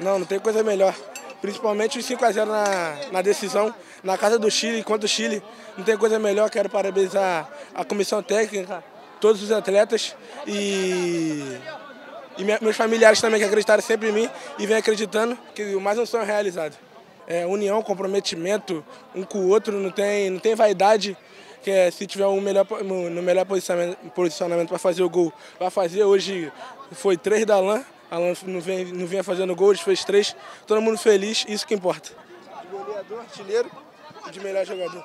Não, não tem coisa melhor. Principalmente os 5x0 na, na decisão, na casa do Chile, contra o Chile. Não tem coisa melhor. Quero parabenizar a comissão técnica, todos os atletas e, e meus familiares também que acreditaram sempre em mim e vem acreditando que mais um sonho realizado. É, união, comprometimento um com o outro, não tem, não tem vaidade que é, se tiver um melhor, no melhor posicionamento, posicionamento para fazer o gol, vai fazer. Hoje foi três da Alain, Alan não, vem, não vinha fazendo gol, fez três. Todo mundo feliz, isso que importa. De goleador, artilheiro e de melhor jogador.